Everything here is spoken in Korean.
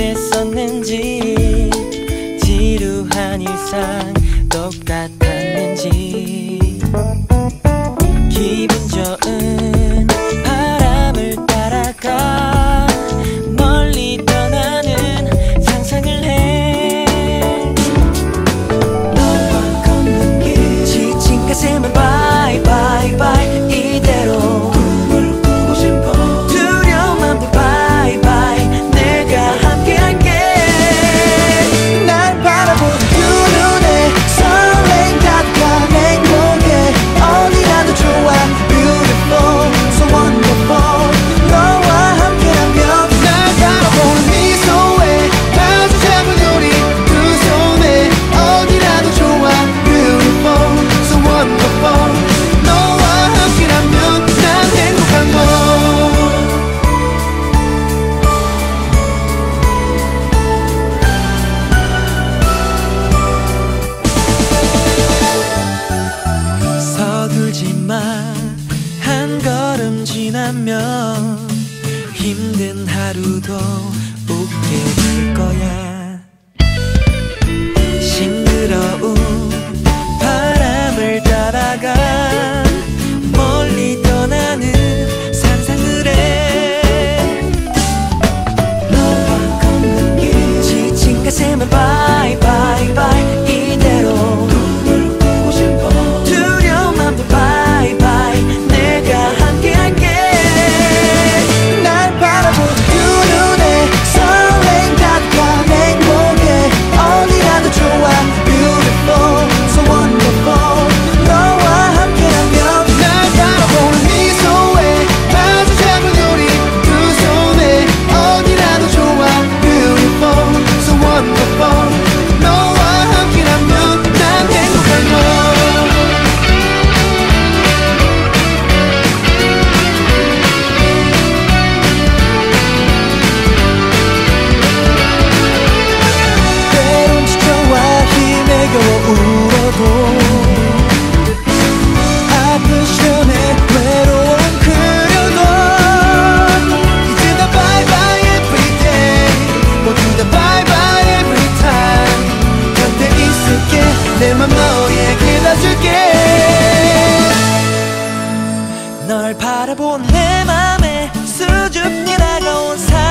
됐었는지 지루한 일상 똑같았는지. 한 걸음 지나면 힘든 하루도 웃게 될 거야. 싱그러운 바람을 따라가 멀리 떠나는 상상을 해 너와 걷는 길 지친 가슴을 봐. 널 바라본 내 맘에 수줍게 다가온 사랑